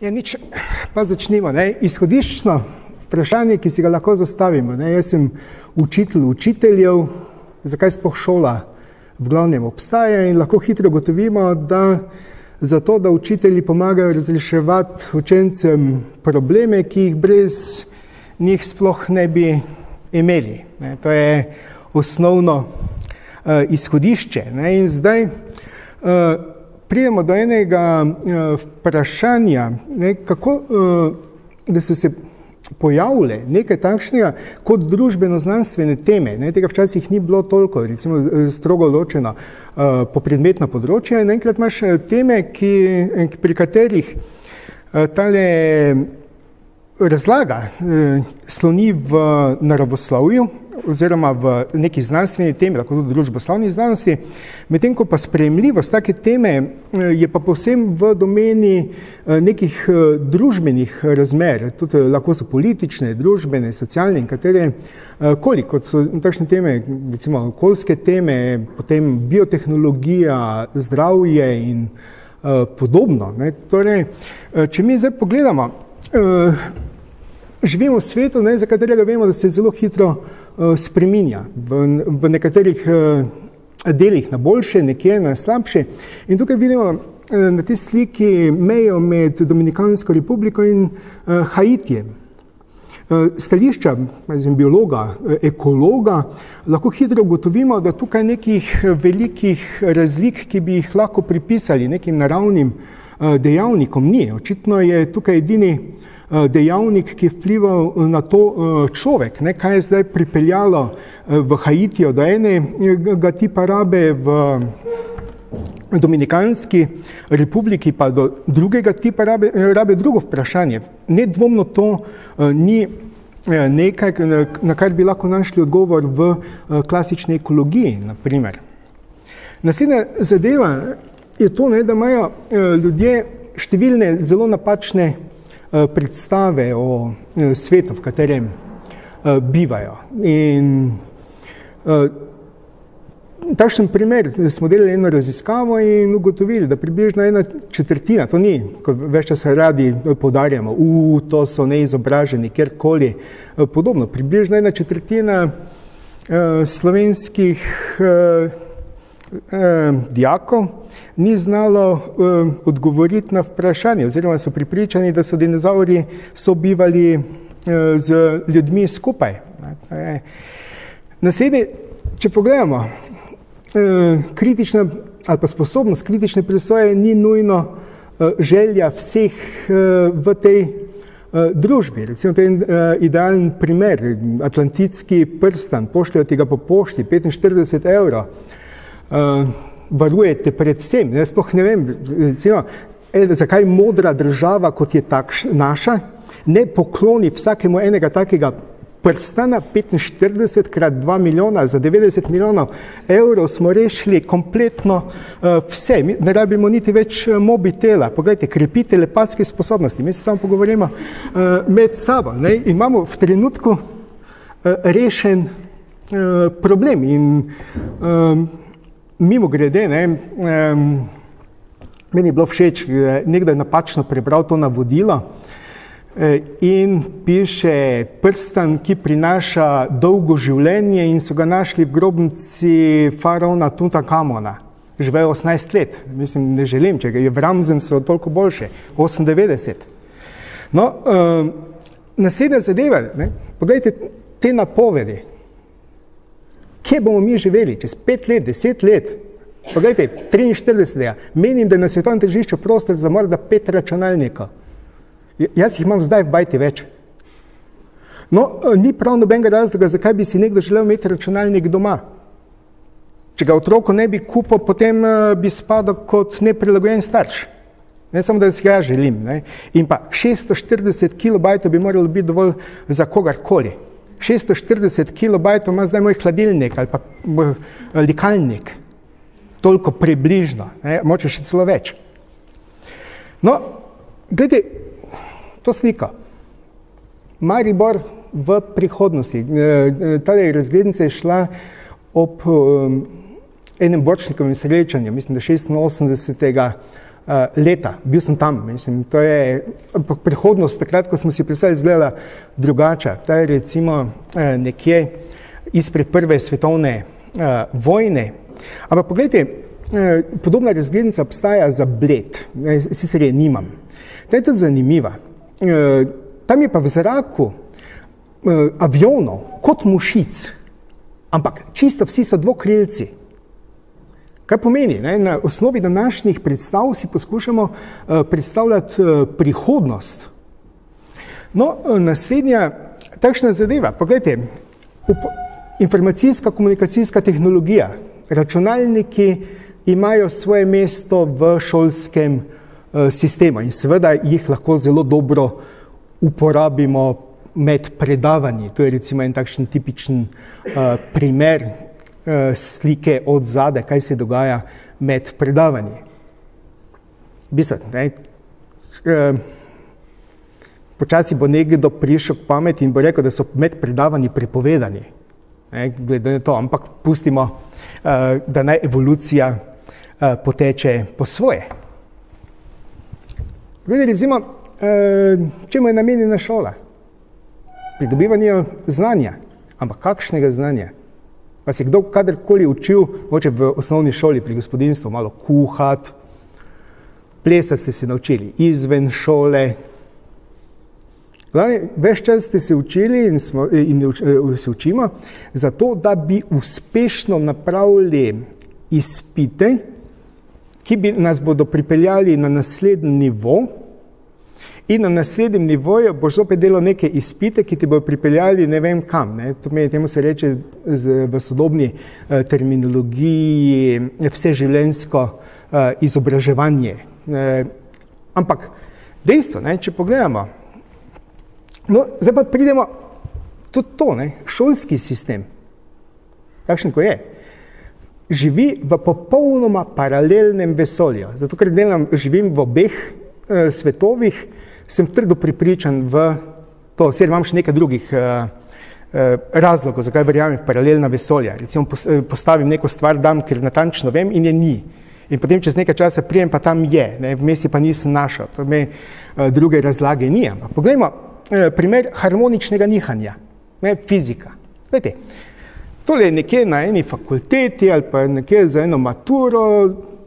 Ja, nič, pa začnimo. Ne. Izhodiščno vprašanje, ki si ga lahko zastavimo. Ne. Jaz sem učitelj učiteljev, zakaj sploh šola v glavnem obstaja in lahko hitro gotovimo, da zato, da učitelji pomagajo razreševati učencem probleme, ki jih brez njih sploh ne bi imeli. Ne. To je osnovno uh, izhodišče. Ne. In zdaj uh, pridemo do enega uh, vprašanja, ne, kako, uh, da so se pojavile nekaj takšnega kot družbeno-znanstvene teme. Ne, tega včasih ni bilo toliko, recimo strogo ločeno uh, po predmetno področje. In enkrat imaš teme, ki, pri katerih uh, tale razlaga uh, sloni v naravoslovju, oziroma v neki znanstveni temi, lahko tudi družboslovni znanosti, medtem ko pa sprejemljivost take teme eh, je pa povsem v domeni eh, nekih eh, družbenih razmer, tudi lahko so politične, družbene, socialne in katere koli, kot so takšne teme, recimo okoljske teme, potem biotehnologija, zdravje in podobno. Ne. Torej, če mi zdaj pogledamo, živimo v svetu, ne, za katerega vemo, da se zelo hitro spreminja v, v nekaterih eh, delih na boljše, nekje na slabše. In tukaj vidimo eh, na tej sliki mejo med Dominikansko republiko in Haitijem. Stališča zim, biologa, ekologa, lahko hitro ugotovimo, da tukaj nekih velikih razlik, ki bi jih lahko pripisali nekim naravnim dejavnikom, ni. Očitno je tukaj edini Eh, dejavnik, ki je vplival eh, na to eh, človek, ne, kaj je zdaj pripeljalo v Haitijo do enega tipa rabe, v Dominikanski republiki pa do drugega tipa rabe, rabe drugo vprašanje. Nedvomno to ni nekaj, na kar bi lahko našli odgovor v klasični ekologiji, naprimer. Naslednja zadeva je to, ne, da imajo ljudje številne zelo napačne Eh, predstave o eh, svetu, v katerem eh, bivajo. In takšen primer, smo delali eno raziskavo in ugotovili, da približno ena četrtina, to ni, ko več časa radi podarjamo, u, to so neizobraženi, kjerkoli podobno, približno ena četrtina slovenskih dijakov ni znalo uh, odgovoriti na vprašanje, oziroma so pripričani, da so dinozauri sobivali uh, z ljudmi skupaj. Naslednje, če pogledamo, kritična ali pa sposobnost kritične presoje ni nujno želja vseh v tej družbi. Recimo, to je idealen primer, atlantitski prstan, pošljajo tega po pošti, 45 evrov. Uh, varujete pred vsem. Jaz sploh ne vem, recimo, zakaj modra država, kot je takš, naša, ne pokloni vsakemu enega takega prstana 45 krat 2 milijona, za 90 milijonov evrov smo rešili kompletno uh, vse. Mi ne rabimo niti več uh, mobitela. Poglejte, krepite telepatske sposobnosti. Mi se samo pogovorimo uh, med sabo. Ne? Imamo v trenutku uh, rešen uh, problem in uh, mimo grede, ne, um, meni je bilo všeč, nekdo je napačno prebral to navodilo e, in piše prstan, ki prinaša dolgo življenje in so ga našli v grobnici faraona Tutakamona. Živel 18 let, mislim, ne želim, če ga je v Ramzem so toliko boljše, 98. No, um, naslednja zadeva, ne, pogledajte te napovedi, kje bomo mi živeli čez pet let, deset let. Poglejte, 43. Menim, da je na svetovnem tržišču prostor za morda pet računalnikov. Jaz jih imam zdaj v bajti več. No, ni prav nobenega razloga, zakaj bi si nekdo želel imeti računalnik doma. Če ga otroku ne bi kupil, potem eh, bi spadal kot neprilagojen starš. Ne samo, da si ga želim. Ne. In pa 640 kilobajtov bi moralo biti dovolj za kogarkoli. 640 kilobajtov ima zdaj moj hladilnik ali pa likalnik. Toliko približno, ne, moče še celo več. No, gledajte, to sliko. Maribor v prihodnosti. E, e, ta razglednica je šla ob um, enem borčnikovem srečanju, mislim, da 86. leta, bil sem tam, mislim, to je prihodnost, takrat, ko smo si predstavljali, izgledala drugače. To je recimo nekje izpred prve svetovne vojne. Ampak pogledajte, podobna razglednica obstaja za bled, sicer je nimam. To je tudi zanimiva. Tam je pa v zraku avionov kot mušic, ampak čisto vsi so dvokrilci. Kaj pomeni? Ne? Na osnovi današnjih predstav si poskušamo uh, predstavljati uh, prihodnost. No, uh, naslednja takšna zadeva, pogledajte, informacijska komunikacijska tehnologija, računalniki imajo svoje mesto v šolskem sistemu in seveda jih lahko zelo dobro uporabimo med predavanji. To je recimo en takšen tipičen uh, primer slike od zade, kaj se dogaja med predavanji. Bistvo, ne, uh, počasi bo nekdo prišel k pameti in bo rekel, da so med predavanji prepovedani. Ne, glede na to, ampak pustimo, uh, da naj evolucija poteče po svoje. Glede, recimo, čemu je namenjena šola? pridobivanje znanja. Ampak kakšnega znanja? Pa se kdo kadarkoli učil, moče v osnovni šoli pri gospodinstvu, malo kuhati, plesati ste se naučili izven šole. Ves čas ste se učili in, smo, in eh, se učimo zato, da bi uspešno napravili izpite, ki bi nas bodo pripeljali na naslednji nivo, In na naslednjem nivoju boš zopet delal neke izpite, ki ti bodo pripeljali ne vem kam. Ne. To meni, temu se reče v sodobni uh, terminologiji vseživljenjsko uh, izobraževanje. Uh, ampak dejstvo, ne, če pogledamo, no, zdaj pa pridemo tudi to, ne, šolski sistem, takšen, ko je, živi v popolnoma paralelnem vesolju. Zato, ker delam, živim v obeh uh, svetovih, sem trdo pripričan v to, sicer imam še nekaj drugih uh, razlogov, zakaj verjamem v paralelna vesolja. Recimo eh, postavim neko stvar, dam, ker natančno vem in je ni. In potem čez nekaj časa prijem, pa tam je, ne, vmes je pa nisem našel, to me druge razlage ni. Ampak poglejmo primer harmoničnega nihanja, ne, fizika. Glejte, tole je nekje na eni fakulteti ali pa nekje za eno maturo,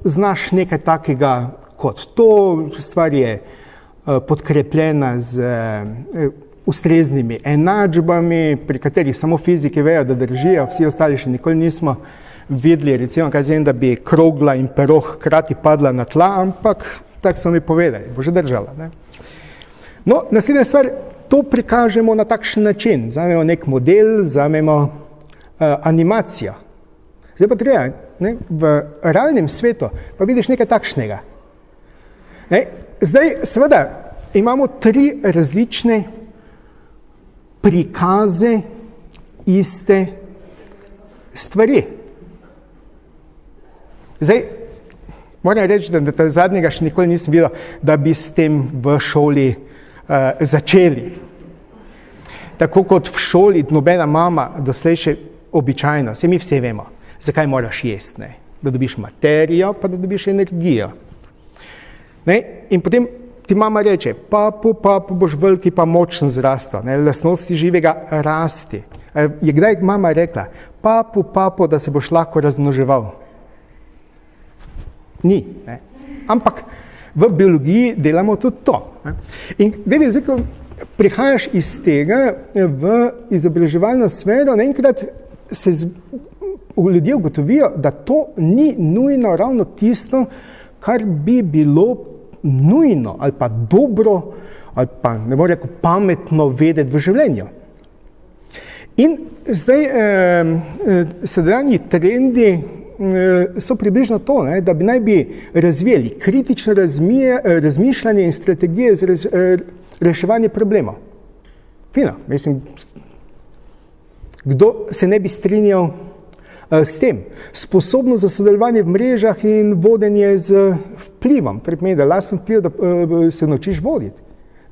znaš nekaj takega kot to, stvar je uh, podkrepljena z eh, ustreznimi enačbami, pri katerih samo fiziki vejo, da držijo, vsi ostali še nikoli nismo videli, recimo, kaj zem, da bi krogla in pero hkrati padla na tla, ampak tako so mi povedali, bo že držala. Ne? No, naslednja stvar, to prikažemo na takšen način, vzamemo nek model, vzamemo uh, animacijo. Zdaj pa treba, ne, v realnem svetu pa vidiš nekaj takšnega. Ne, Zdaj, seveda, imamo tri različne prikaze iste stvari. Zdaj, moram reči, da, da zadnjega še nikoli nisem videl, da bi s tem v šoli uh, začeli. Tako kot v šoli nobena mama doslej še običajno, vse mi vse vemo, zakaj moraš jesti, ne? da dobiš materijo, pa da dobiš energijo. Ne? In potem ti mama reče, papu, papu, boš veliki pa močen zrastel, ne? lasnosti živega rasti. Je kdaj mama rekla, papu, papu, da se boš lahko razmnoževal? Ni. Ne? Ampak v biologiji delamo tudi to. Ne? In vedi, zdaj, ko prihajaš iz tega v izobraževalno sfero, naenkrat se z, ljudje ugotovijo, da to ni nujno ravno tisto, kar bi bilo nujno ali pa dobro ali pa ne bo rekel pametno vedeti v življenju. In zdaj eh, eh, sedanji trendi eh, so približno to, ne, da bi naj bi razvijali kritično razmije, eh, razmišljanje in strategije za raz, eh, reševanje problemov. Fino, mislim, kdo se ne bi strinjal s tem, sposobnost za sodelovanje v mrežah in vodenje z vplivom, torej pomeni, da lasten vpliv, da eh, se naučiš voditi.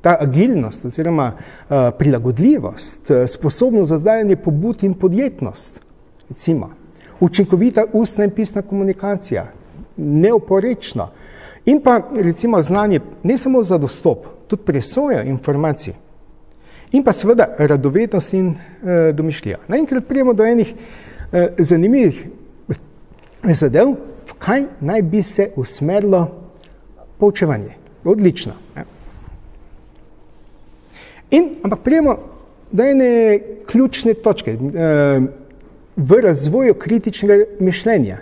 Ta agilnost oziroma eh, prilagodljivost, sposobnost za zdajanje pobud in podjetnost, recimo, učinkovita ustna in pisna komunikacija, neoporečna In pa recimo znanje ne samo za dostop, tudi presoja informacij. In pa seveda radovednost in e, domišljija. Naenkrat prijemo do enih e, zanimivih zadev, v kaj naj bi se usmerilo poučevanje. Odlično. Ne? In, ampak prijemo do ene ključne točke e, v razvoju kritičnega mišljenja.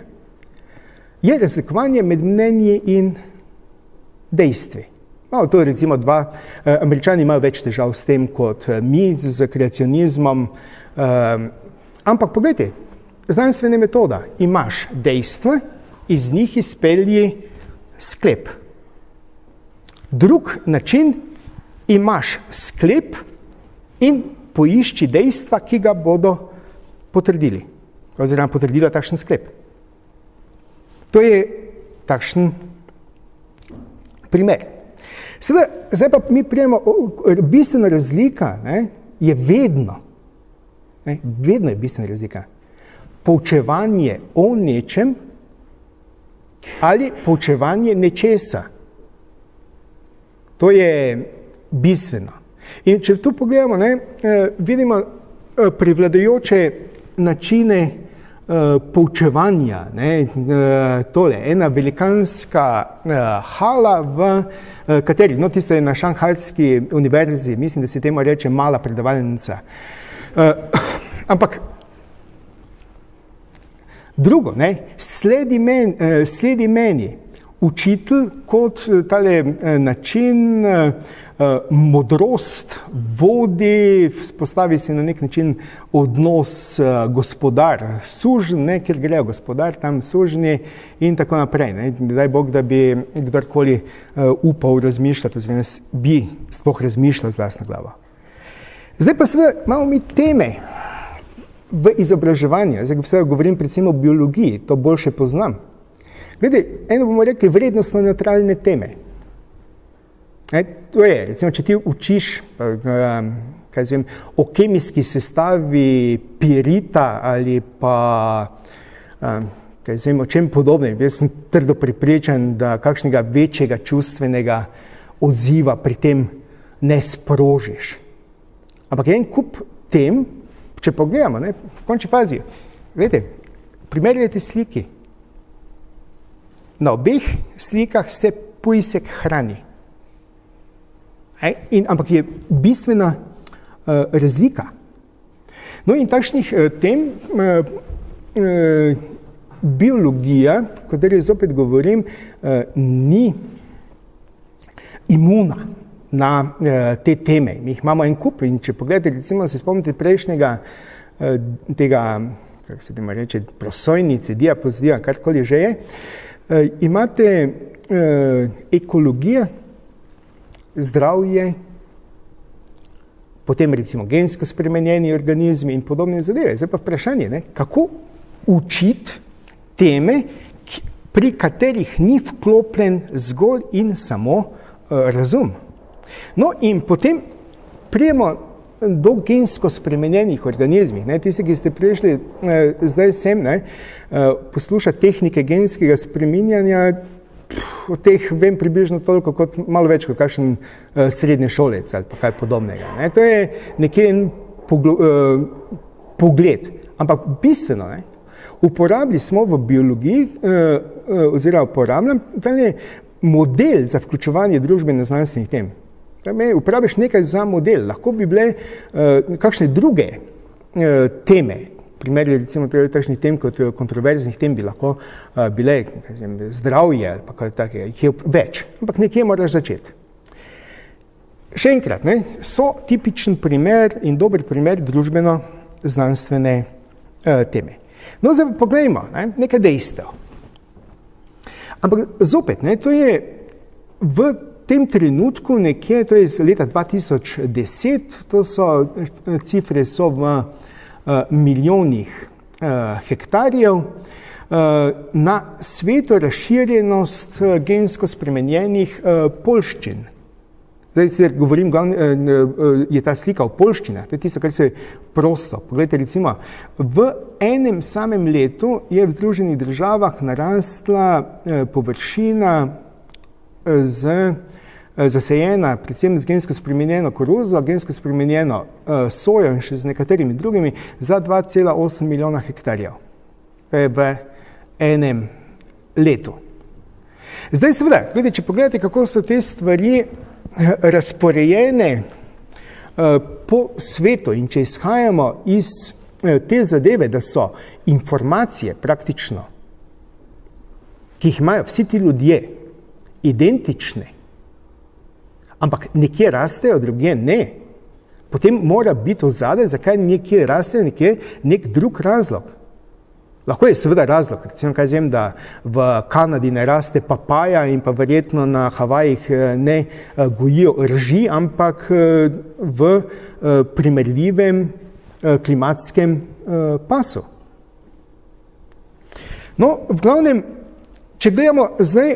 Je razlikovanje med mnenji in dejstvi. No, to je recimo dva, eh, američani imajo več težav s tem kot eh, mi z kreacionizmom, eh, ampak pogledajte, znanstvene metoda, imaš dejstva, iz njih izpelji sklep. Drug način, imaš sklep in poišči dejstva, ki ga bodo potrdili, oziroma potrdila takšen sklep. To je takšen primer. Seveda, zdaj pa mi prijemo, bistvena razlika ne, je vedno, ne, vedno je bistvena razlika, poučevanje o nečem ali poučevanje nečesa. To je bistveno. In če tu pogledamo, ne, eh, vidimo eh, prevladajoče načine Eh, poučevanja, ne, tole, ena velikanska hala, v kateri, no, tiste je na Šanghajski univerzi, mislim, da se temu reče mala predavalnica. Ampak drugo, ne, sledi, men, uh, sledi meni učitelj kot tale uh, način Eh, modrost vodi, spostavi se na nek način odnos eh, gospodar, sužen, ne, ker grejo gospodar tam sužni in tako naprej. Ne. Daj Bog, da bi kdorkoli upal razmišljati, oziroma bi sploh razmišljal z vlastno glavo. Zdaj pa seveda imamo mi teme v izobraževanju, zdaj vse govorim predvsem o biologiji, to boljše poznam. Glede, eno bomo rekli vrednostno neutralne teme. E, to je, recimo, če ti učiš um, zvem, o kemijski sestavi pirita ali pa um, zvem, o čem podobnem, jaz sem trdo pripričan, da kakšnega večjega čustvenega odziva pri tem ne sprožiš. Ampak en kup tem, če pogledamo, ne, v končni fazi, vedete, primerjajte sliki. Na obeh slikah se pujsek hrani. In, ampak je bistvena uh, razlika. No, in takšnih uh, tem uh, uh, biologija, kot res zopet govorim, uh, ni imuna na uh, te teme. Mi jih imamo en kup in če pogledate, recimo, se spomnite prejšnjega uh, tega, kako se temu reče, prosojnice, diapozitiva, karkoli že je, uh, imate ekologijo, zdravje, potem recimo gensko spremenjeni organizmi in podobne zadeve. Zdaj pa vprašanje, kako učiti teme, pri katerih ni vklopljen zgolj in samo razum. No in potem prijemo do gensko spremenjenih organizmih. Ne, tisti, ki ste prišli eh, zdaj sem, ne, eh, poslušati tehnike genskega spreminjanja, o teh vem približno toliko, kot malo več kot kakšen uh, srednji šolec ali pa kaj podobnega. Ne. To je nekje en poglo, uh, pogled, ampak bistveno, ne, uporabili smo v biologiji uh, uh, oziroma uporabljam model za vključevanje družbene znanstvenih tem. Me uporabiš nekaj za model, lahko bi bile uh, kakšne druge uh, teme, primerjali recimo takšnih tem kot eh, kontroverznih tem bi lahko uh, bile vem, zdravje ali pa kaj takega, jih je več, ampak nekje moraš začeti. Še enkrat, ne, so tipičen primer in dober primer družbeno znanstvene uh, teme. No, zdaj pogledajmo ne, nekaj dejstev. Ampak zopet, ne, to je v tem trenutku nekje, to je iz leta 2010, to so cifre so v uh, Eh, milijonih eh, hektarjev, eh, na svetu razširjenost gensko spremenjenih polščin. Zdaj, se govorim, je ta slika v polščinah, to je tisto, kar se prosto. Poglejte, recimo, v enem samem letu je v Združenih državah narastla površina z zasajena predvsem z gensko spremenjeno koruzo, gensko spremenjeno sojo in še z nekaterimi drugimi za 2,8 milijona hektarjev v enem letu. Zdaj seveda, gledajte, če pogledate, kako so te stvari razporejene po svetu in če izhajamo iz te zadeve, da so informacije praktično, ki jih imajo vsi ti ljudje, identične, ampak nekje rastejo, druge ne, potem mora biti ozadje, zakaj nekje rastejo, nekje nek drug razlog. Lahko je seveda razlog, recimo kaj zem, da v Kanadi ne raste papaja in pa verjetno na Havajih eh, ne eh, gojijo rži, ampak eh, v primerljivem klimatskem pasu. No, v glavnem, če gledamo zdaj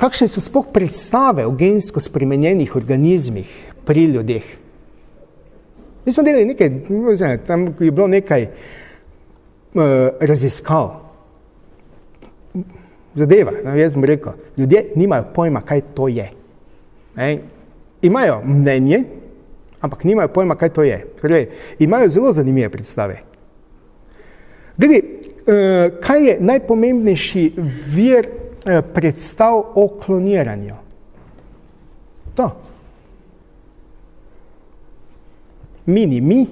kakšne so spoh predstave o gensko spremenjenih organizmih pri ljudeh. Mi smo delali nekaj, tam je bilo nekaj uh, raziskav. Zadeva, no, jaz bom rekel, ljudje nimajo pojma, kaj to je. Ne? Imajo mnenje, ampak nimajo pojma, kaj to je. Torej, imajo zelo zanimive predstave. Glede, uh, kaj je najpomembnejši vir predstav o kloniranju. To. Mini mi,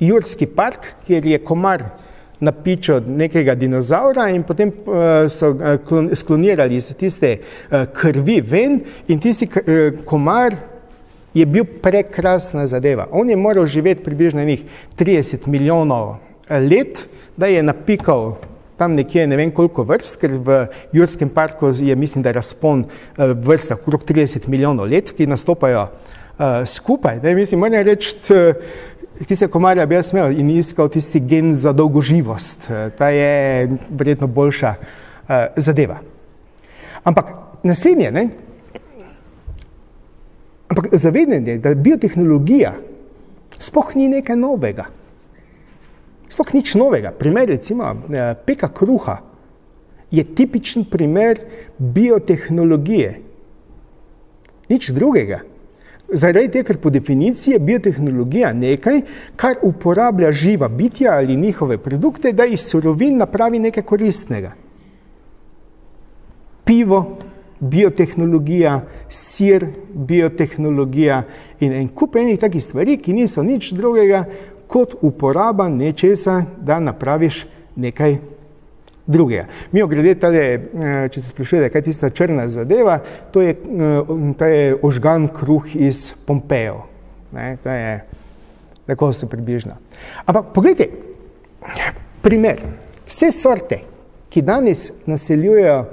Jurski park, kjer je komar napičil nekega dinozaura in potem uh, so uh, sklonirali iz tiste krvi ven in tisti komar je bil prekrasna zadeva. On je moral živeti približno 30 milijonov let, da je napikal tam nekje ne vem koliko vrst, ker v Jurskem parku je mislim, da razpon eh, vrsta okrog 30 milijonov let, ki nastopajo uh, skupaj. Ne, mislim, moram reči, ti se komarja bi jaz smel in iskal tisti gen za dolgoživost. Ta je verjetno boljša uh, zadeva. Ampak naslednje, ne? Ampak zavedanje, da biotehnologija spoh ni nekaj novega. Sploh nič novega. Primer, recimo, eh, peka kruha je tipičen primer biotehnologije. Nič drugega. Zaradi tega, ker po definiciji je biotehnologija nekaj, kar uporablja živa bitja ali njihove produkte, da iz surovin napravi nekaj koristnega. Pivo, biotehnologija, sir, biotehnologija in en kup enih takih stvari, ki niso nič drugega, kot uporaba nečesa, da napraviš nekaj drugega. Mi ogrede tale, eh, če se sprašujete, kaj je tista črna zadeva, to je, eh, to je ožgan kruh iz Pompejev. Ne, to je, tako se približno. Ampak pogledajte, primer, vse sorte, ki danes naseljujejo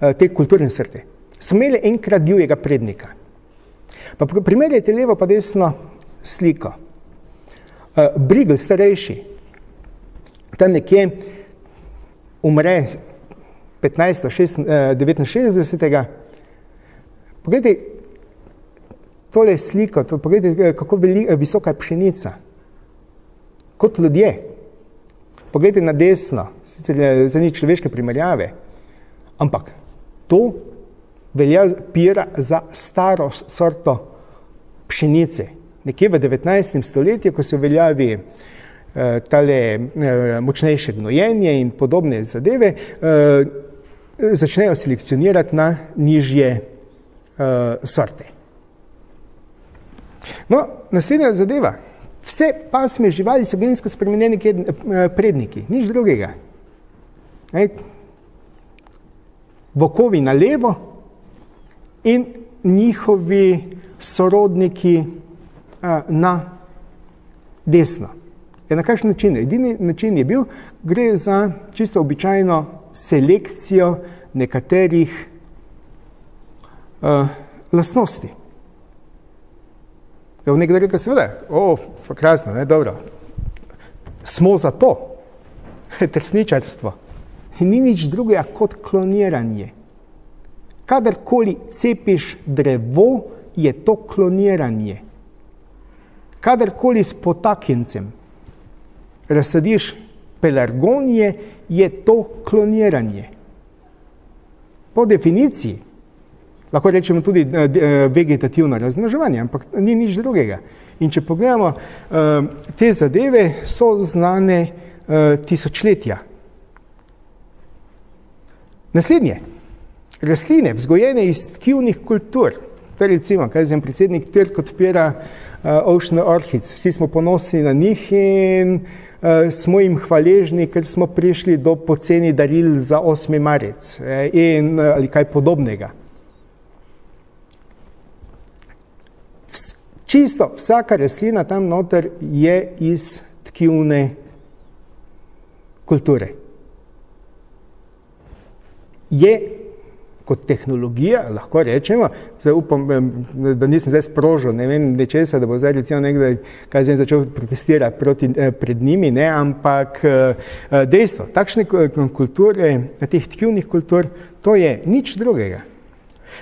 eh, te kulturne sorte, so imeli enkrat divjega prednika. Pa primerjajte levo pa desno sliko. Uh, Brigel, starejši, tam nekje umre 1569. Poglejte tole sliko, to, poglejte, kako veli, visoka je pšenica. Kot ljudje. Poglejte na desno, sicer za njih človeške primerjave, ampak to velja pira za staro sorto pšenice nekje v 19. stoletju, ko se uveljavi eh, tale eh, močnejše gnojenje in podobne zadeve, eh, začnejo selekcionirati na nižje sorte. No, naslednja zadeva. Vse pasme živali so gensko spremenjeni predniki, nič drugega. Vokovi na levo in njihovi sorodniki na desno. Je na kakšen način? Edini način je bil, gre za čisto običajno selekcijo nekaterih uh, lastnosti. Je v nekaj rekel, seveda, o, krasno, ne, dobro, smo za to, trsničarstvo. In ni nič drugega kot kloniranje. Kadarkoli cepiš drevo, je to kloniranje kadarkoli s potakjencem razsadiš pelargonije, je to kloniranje. Po definiciji lahko rečemo tudi vegetativno razmnoževanje, ampak ni nič drugega. In če pogledamo, te zadeve so znane tisočletja. Naslednje, rastline, vzgojene iz tkivnih kultur, to je recimo, kaj zem, predsednik Tirk odpira Ocean Orchids, vsi smo ponosni na njih in uh, smo jim hvaležni, ker smo prišli do poceni daril za 8. marec eh, in, uh, ali kaj podobnega. Vs, čisto vsaka rastlina tam noter je iz tkivne kulture. Je kot tehnologija, lahko rečemo, zdaj upam, da nisem zdaj sprožil, ne vem nečesa, da bo zdaj recimo nekdaj, kaj zdaj začel protestirati proti, eh, pred njimi, ne, ampak eh, dejstvo, takšne kulture, teh tkivnih kultur, to je nič drugega.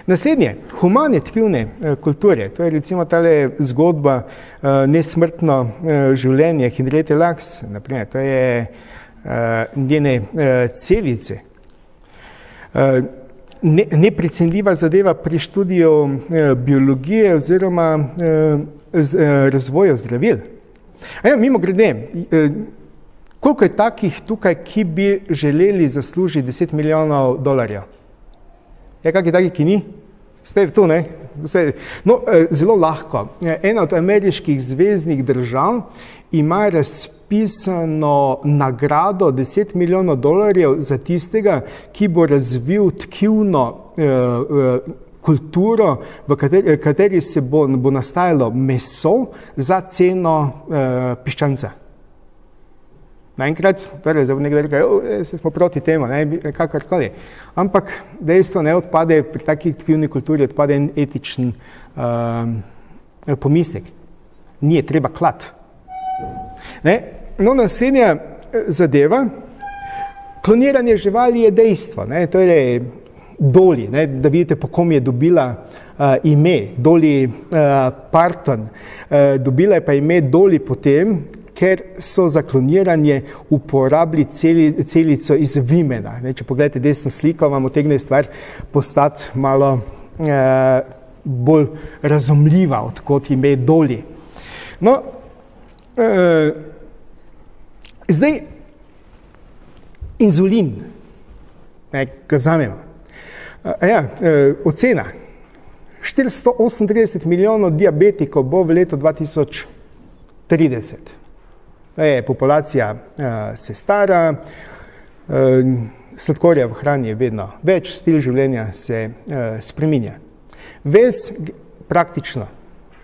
Naslednje, humane tkivne eh, kulture, to je recimo tale zgodba nesmrtno življenje Henriette Lacks, naprimer, to je njene celice ne, neprecenljiva zadeva pri študiju eh, biologije oziroma eh, z, eh, razvoju zdravil. Ja, mimo grede, eh, koliko je takih tukaj, ki bi želeli zaslužiti 10 milijonov dolarjev? Je kakšen taki, ki ni? Ste tu, ne? No, eh, zelo lahko. Ena od ameriških zvezdnih držav ima razpisano nagrado 10 milijonov dolarjev za tistega, ki bo razvil tkivno eh, eh, kulturo, v kateri, kateri se bo, bo nastajalo meso za ceno eh, piščanca. Naenkrat, torej, zdaj nekdo reče, e, se smo proti temu, kakorkoli. Ampak dejstvo ne odpade, pri taki tkivni kulturi odpade en etičen uh, pomislek. Ni je treba klat. Ne? No, naslednja eh, zadeva, kloniranje živali je dejstvo, ne? to je doli, ne? da vidite, po kom je dobila uh, ime, doli uh, Parton, uh, dobila je pa ime doli potem, ker so za kloniranje uporabili celi, celico iz vimena. Ne? Če pogledate desno sliko, vam otegne stvar postati malo uh, bolj razumljiva, odkot ime doli. No, uh, Zdaj, inzulin, ki ga vzamemo. Ja, e, ocena. 438 milijonov diabetikov bo v letu 2030. E, populacija e, se stara, e, sladkorja v hrani je vedno več, stil življenja se e, spreminja. Ves praktično,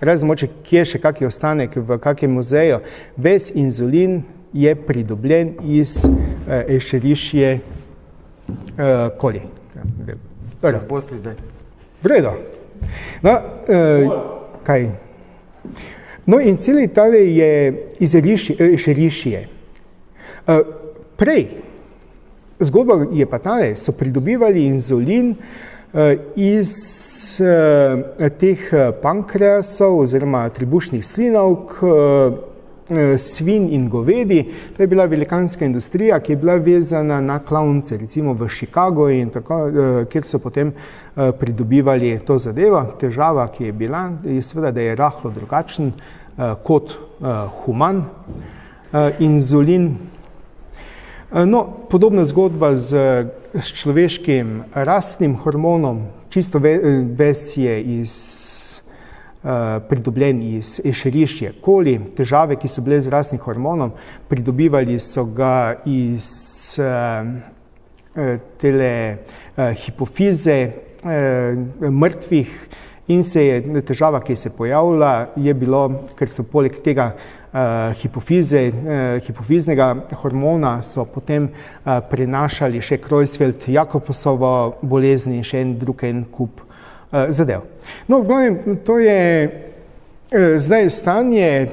razen moče, kje še kakšen ostanek v kakšnem muzeju, ves inzulin je pridobljen iz uh, ešerišje uh, koli. Razposli zdaj. Vredo. No, uh, kaj? No in cel Italij je iz ešerišje. Uh, prej, zgodba je pa tale, so pridobivali inzulin uh, iz uh, teh pankreasov oziroma tribušnih slinavk, Eh, svin in govedi. To je bila velikanska industrija, ki je bila vezana na klavnice, recimo v Chicago, in tako, eh, kjer so potem eh, pridobivali to zadevo. Težava, ki je bila, je seveda, da je rahlo drugačen kot human inzulin. No, podobna zgodba z, s človeškim rastnim hormonom, čisto ves je iz Eh, pridobljen iz ešerišje koli, težave, ki so bile z rasnim hormonom, pridobivali so ga iz uh, tele uh, hipofize mrtvih. In se je težava, ki se je pojavila, je bilo, ker so poleg tega hipofize, hipofiznega hormona so potem prenašali še Kreuzfeld, Jakobusovo bolezni in še en drug en kup uh, zadev. No, v glavnem, to je uh, zdaj stanje,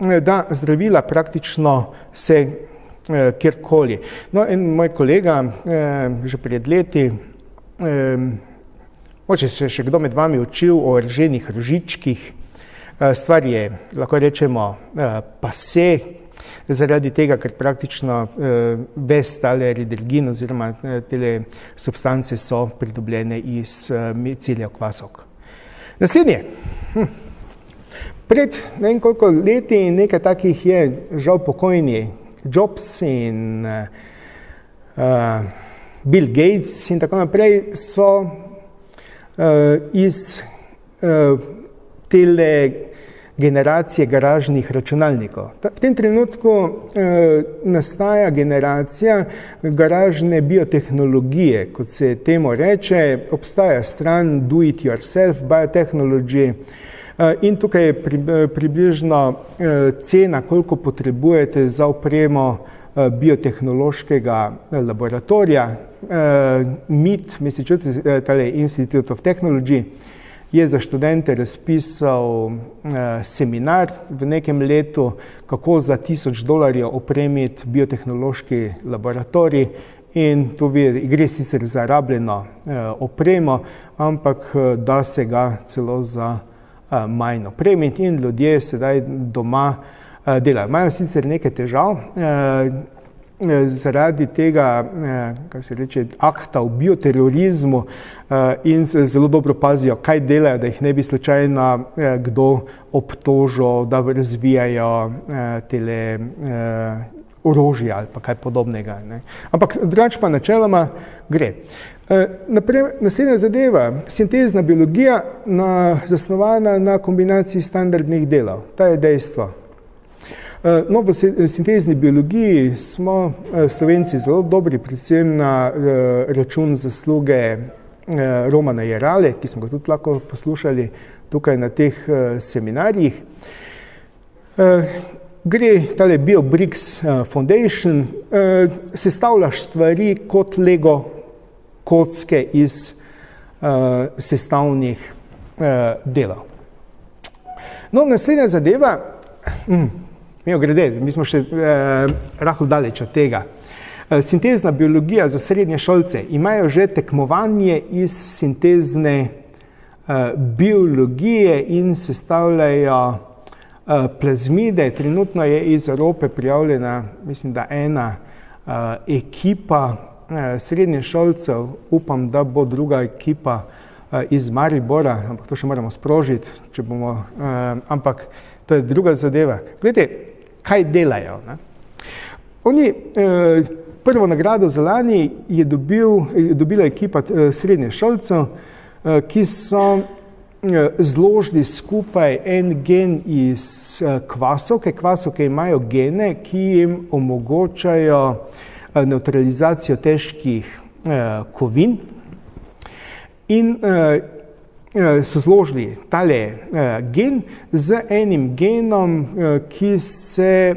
uh, da zdravila praktično se kjerkoli. No, en moj kolega že pred leti, moče se še kdo med vami učil o rženih rožičkih, Stvar je, lahko rečemo, pa se zaradi tega, ker praktično ves tale redrgin oziroma tele substance so pridobljene iz ciljev kvasok. Naslednje. Hm. Pred ne vem koliko leti nekaj takih je žal pokojni Jobs in uh, Bill Gates in tako naprej so uh, iz uh, tele generacije garažnih računalnikov. V tem trenutku uh, nastaja generacija garažne biotehnologije, kot se temu reče, obstaja stran do it yourself biotechnology, Eh, in tukaj je eh, približno eh, cena, koliko potrebujete za opremo biotehnološkega laboratorija. MIT, Institute of Technology, je za študente razpisal seminar v nekem letu, kako za tisoč dolarjev opremiti biotehnološki laboratorij in to gre sicer za rabljeno opremo, ampak da se ga celo za manj opremiti in ljudje sedaj doma delajo. Imajo sicer nekaj težav zaradi tega, kaj se reče, akta v bioterorizmu in zelo dobro pazijo, kaj delajo, da jih ne bi slučajno kdo obtožil, da razvijajo tele orožje ali pa kaj podobnega. Ne. Ampak drugače pa načeloma gre. Eh, naprej, naslednja zadeva, sintezna biologija na, zasnovana na kombinaciji standardnih delov. Ta je dejstvo. Eh, no, v sintezni biologiji smo eh, slovenci zelo dobri, predvsem na račun zasluge Romana Jerale, ki smo ga tudi lahko poslušali tukaj na teh seminarjih. Gre tale BioBricks Foundation, sestavljaš stvari kot Lego kocke iz sestavnih delov. No, naslednja zadeva, mi grede, mi smo še uh, rahlo daleč od tega. Uh, sintezna biologija za srednje šolce imajo že tekmovanje iz sintezne uh, biologije in sestavljajo uh, plazmide. Trenutno je iz Evrope prijavljena, mislim, da ena uh, ekipa Eh, srednje šolcev, upam, da bo druga ekipa eh, iz Maribora, ampak to še moramo sprožiti, če bomo, eh, ampak to je druga zadeva. Glede, kaj delajo? Ne? Oni, prvo nagrado za lani je, dobil, je dobila ekipa srednje šolcev, ki so zložili skupaj en gen iz kvasovke. Kvasovke imajo gene, ki jim omogočajo neutralizacijo težkih eh, kovin in eh, eh, so zložili tale gen z enim genom, ki se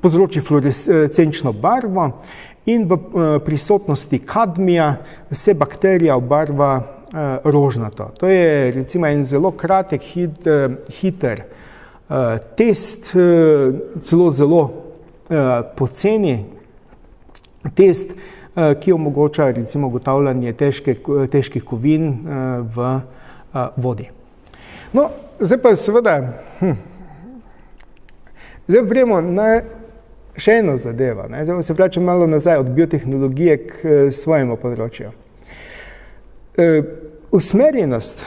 povzroči fluorescenčno barvo in v prisotnosti kadmija se bakterija obarva rožnato. To je recimo en zelo kratek, hit, hiter test, celo zelo Eh, poceni test, eh, ki omogoča recimo ugotavljanje težke, težkih kovin eh, v vodi. No, zdaj pa seveda, hm, zdaj gremo na še eno zadevo, ne? zdaj se vračam malo nazaj od biotehnologije k svojemu področju. Usmerjenost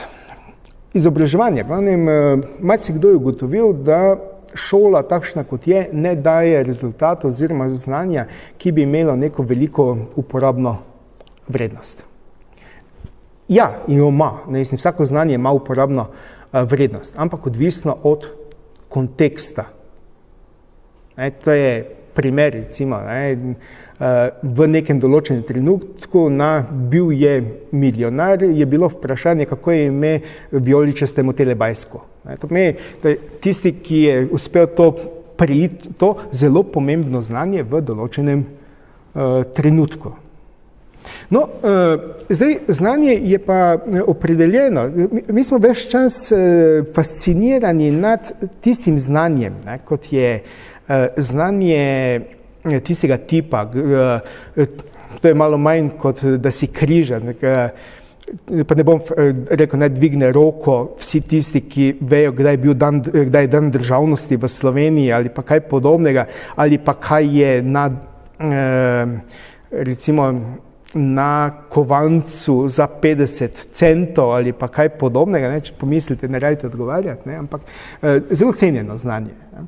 izobraževanja, malo si kdo je ugotovil, da šola, takšna kot je, ne daje rezultatov oziroma znanja, ki bi imelo neko veliko uporabno vrednost. Ja, jo ima, ne, mislim, vsako znanje ima uporabno uh, vrednost, ampak odvisno od konteksta. Ne, to je primer, recimo, ne, v nekem določenem trenutku na bil je milijonar, je bilo vprašanje, kako je ime vijoličastemu telebajsko. To da tisti, ki je uspel to prijeti, to zelo pomembno znanje v določenem uh, trenutku. No, uh, zdaj, znanje je pa opredeljeno. Mi, mi smo več čas uh, fascinirani nad tistim znanjem, ne, kot je uh, znanje tistega tipa, to je malo manj kot da si križan, pa ne bom eh, rekel, ne dvigne roko vsi tisti, ki vejo, kdaj je bil dan, kdaj je dan državnosti v Sloveniji ali pa kaj podobnega, ali pa kaj je na, recimo, na kovancu za 50 centov ali pa kaj podobnega, ne, če pomislite, ne rajte odgovarjati, ne, ampak zelo cenjeno znanje. Ne.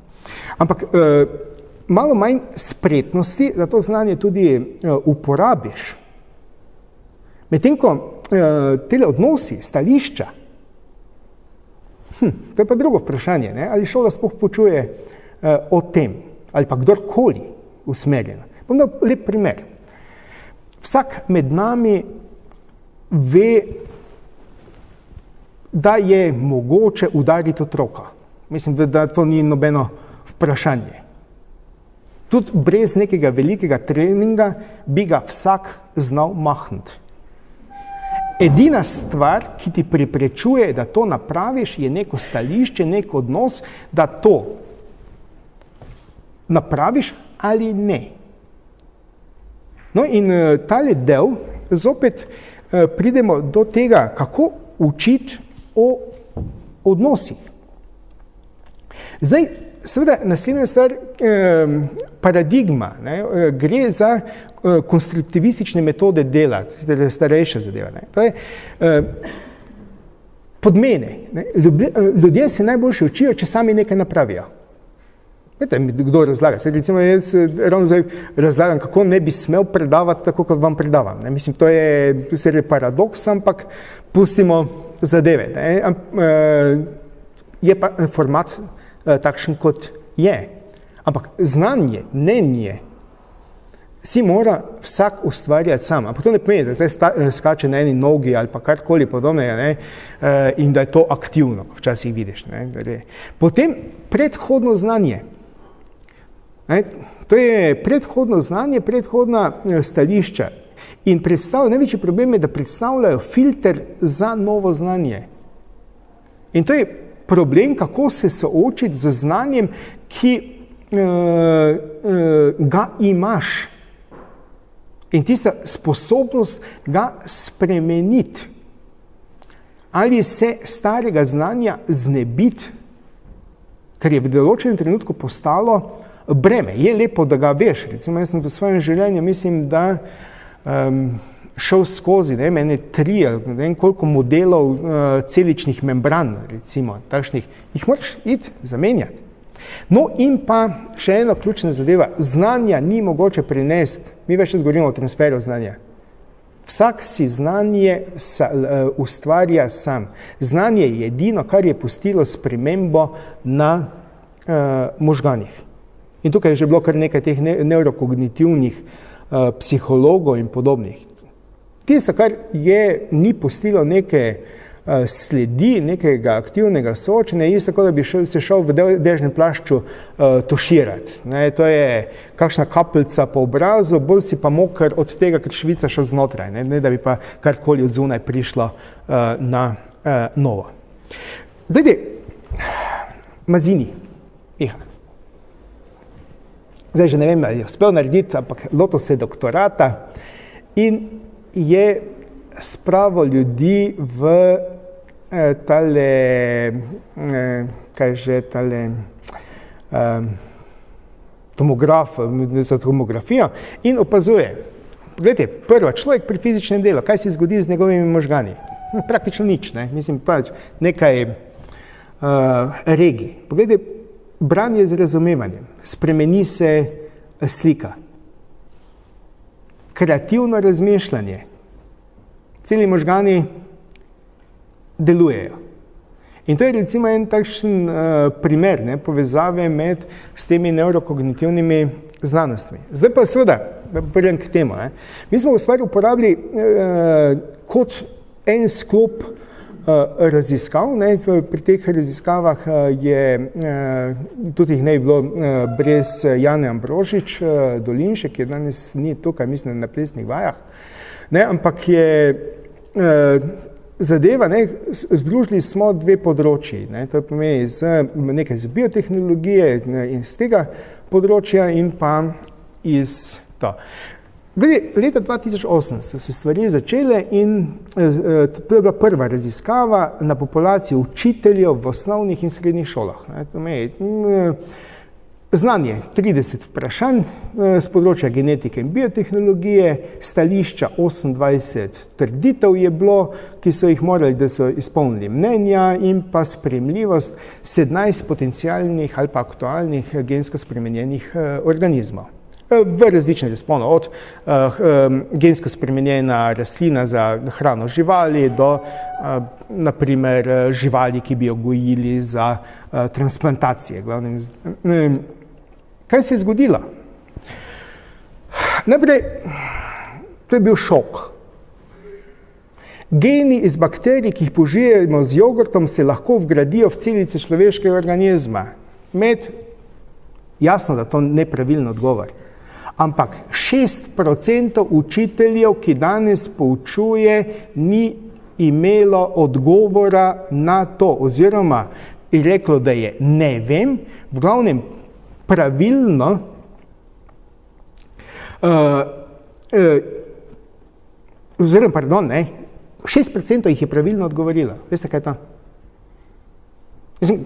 Ampak malo manj spretnosti, da to znanje tudi uporabiš. Medtem ko uh, tele odnosi, stališča, hm, to je pa drugo vprašanje, ne? ali šola sploh počuje uh, o tem, ali pa kdorkoli usmerjena. Bom dal lep primer. Vsak med nami ve, da je mogoče udariti otroka. Mislim, da to ni nobeno vprašanje. Tudi brez nekega velikega treninga bi ga vsak znal mahniti. Edina stvar, ki ti preprečuje, da to napraviš, je neko stališče, nek odnos, da to napraviš ali ne. No in uh, tale del, zopet uh, pridemo do tega, kako učiti o odnosih. Zdaj, seveda, naslednja stvar, eh, paradigma, ne, eh, gre za Eh, konstruktivistične metode dela, starejša zadeva. Ne. To je eh, podmene. Ne. Ljudje, eh, ljudje se najboljše učijo, če sami nekaj napravijo. Vete, kdo razlaga? Sedaj, recimo, jaz ravno zdaj razlagam, kako ne bi smel predavati tako, kot vam predavam. Ne. Mislim, to je, to je paradoks, ampak pustimo zadeve. Ne. Je pa format takšen, kot je. Ampak znanje, mnenje, si mora vsak ustvarjati sam. Ampak to ne pomeni, da zdaj eh, skače na eni nogi ali pa karkoli podobnega ne, eh, in da je to aktivno, včasih vidiš. Ne, Potem predhodno znanje. Ne, to je predhodno znanje, predhodna eh, stališča. In predstavljajo, največji problem je, da predstavljajo filter za novo znanje. In to je problem, kako se soočiti z znanjem, ki uh, uh, ga imaš in tista sposobnost ga spremeniti. Ali se starega znanja znebiti, ker je v določenem trenutku postalo breme. Je lepo, da ga veš. Recimo, jaz sem v svojem življenju, mislim, da um, šel skozi ne, mene tri ali ne vem koliko modelov uh, celičnih membran, recimo, takšnih, jih moraš iti zamenjati. No in pa še ena ključna zadeva, znanja ni mogoče prenesti, mi več čas govorimo o transferu znanja. Vsak si znanje sa, uh, ustvarja sam. Znanje je edino, kar je pustilo spremembo na uh, možganih. In tukaj je že bilo kar nekaj teh ne, neurokognitivnih uh, psihologov in podobnih. Tisto, kar je, ni pustilo neke uh, sledi nekega aktivnega soočenja, isto kot da bi šel, se šel v dežnem plašču uh, tuširati. Ne, to je kakšna kapljica po obrazu, bolj si pa moker od tega, ker švica šel znotraj, ne, ne da bi pa karkoli od zunaj prišlo uh, na uh, novo. Glede, mazini, Iha. Zdaj že ne vem, ali je uspel narediti, ampak loto se doktorata in je spravo ljudi v eh, tale, eh, kaj že tale, eh, tomograf, za tomografijo in opazuje. Poglejte, prva, človek pri fizičnem delu, kaj se zgodi z njegovimi možgani? Hm, praktično nič, ne? mislim pač nekaj uh, regij. Poglejte, branje z razumevanjem, spremeni se slika. Kreativno razmišljanje, celi možgani delujejo. In to je recimo en takšen uh, primer ne, povezave med s temi neurokognitivnimi znanostmi. Zdaj pa seveda, preden k temu, ne, mi smo v stvari uporabili uh, kot en sklop raziskav. Ne, pri teh raziskavah uh, je, uh, tudi jih ne bi bilo brez Jane Ambrožič, Dolinšek, ki je danes ni tukaj, mislim, na plesnih vajah, ne, ampak je zadeva, ne, združili smo dve področji, ne, to pomeni z, nekaj z biotehnologije ne, in z tega področja in pa iz to. Leta 2008 so se stvari začele in eh, to je bila prva raziskava na populaciji učiteljev v osnovnih in srednjih šolah. Znanje 30 vprašanj z področja genetike in biotehnologije, stališča 28 trditev je bilo, ki so jih morali, da so izpolnili mnenja in pa spremljivost 17 potencijalnih ali pa aktualnih gensko spremenjenih organizmov v različnih razponov, od uh, gensko spremenjena rastlina za hrano živali do uh, naprimer živali, ki bi jo gojili za uh, transplantacije. Glavnem, um, kaj se je zgodilo? Najprej, to je bil šok. Geni iz bakterij, ki jih požijemo z jogurtom, se lahko vgradijo v celice človeškega organizma. Med, jasno, da to nepravilno odgovor ampak 6% učiteljev, ki danes poučuje, ni imelo odgovora na to, oziroma je reklo, da je ne vem, v glavnem pravilno, uh, uh, oziroma, pardon, ne, 6% jih je pravilno odgovorilo. Veste, kaj je to? Mislim,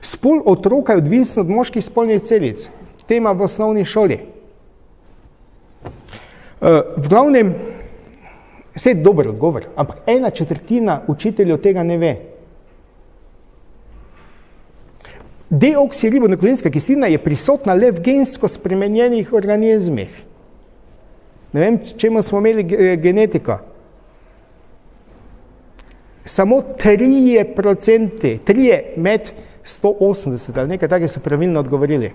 spol otroka je odvisen od moških spolnih celic. Tema v osnovni šoli. Eh, v glavnem, vse je dober odgovor, ampak ena četrtina učiteljev tega ne ve. Deoksiribonuklinska kislina je prisotna le v gensko spremenjenih organizmih. Ne vem, čemu smo imeli genetiko. Samo trije procenti, trije med 180 ali nekaj takega so pravilno odgovorili,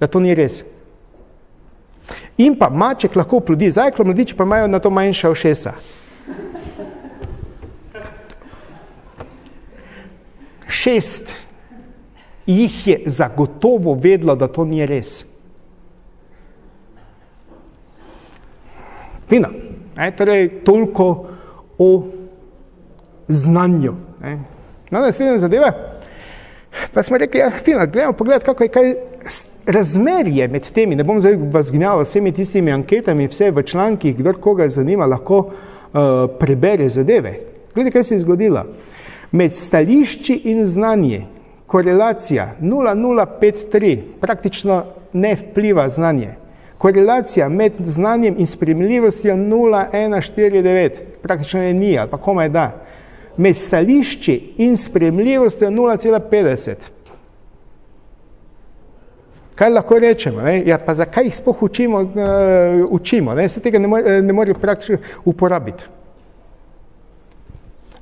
da to ni res. In pa maček lahko plodi zajklo, mladiči pa imajo na to manjša ošesa. Šest jih je zagotovo vedlo, da to ni res. Fino. E, torej, toliko o znanju. E. No, naslednja zadeva. Pa smo rekli, ja, fino, gledamo pogled, kako je kaj razmerje med temi, ne bom zdaj vas gnjal vsemi tistimi anketami, vse v člankih, kdor koga zanima, lahko uh, prebere zadeve. Gledajte, kaj se je zgodilo. Med stališči in znanje, korelacija 0,053, praktično ne vpliva znanje. Korelacija med znanjem in spremljivostjo 0,149, praktično je ni, ali pa komaj da. Med stališči in spremljivostjo 0,50. Kaj lahko rečemo? Ne? Ja, pa zakaj jih spoh učimo? Uh, učimo ne? Se tega ne, more, ne morejo praktično uporabiti.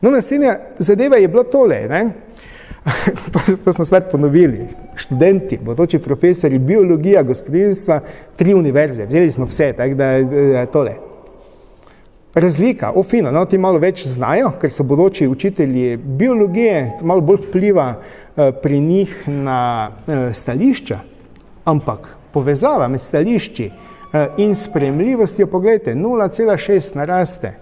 No, naslednja zadeva je bilo tole, ne? pa, pa smo svet ponovili, študenti, bodoči profesori, biologija, gospodinstva, tri univerze, vzeli smo vse, tako da je tole. Razlika, o fino, no, ti malo več znajo, ker so bodoči učitelji biologije, malo bolj vpliva uh, pri njih na uh, stališča, Ampak povezava med stališči eh, in spremljivostjo, pogledajte, 0,6 naraste.